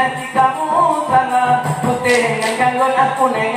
Hindi ka mo sana Buti ng galon at punay